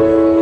you.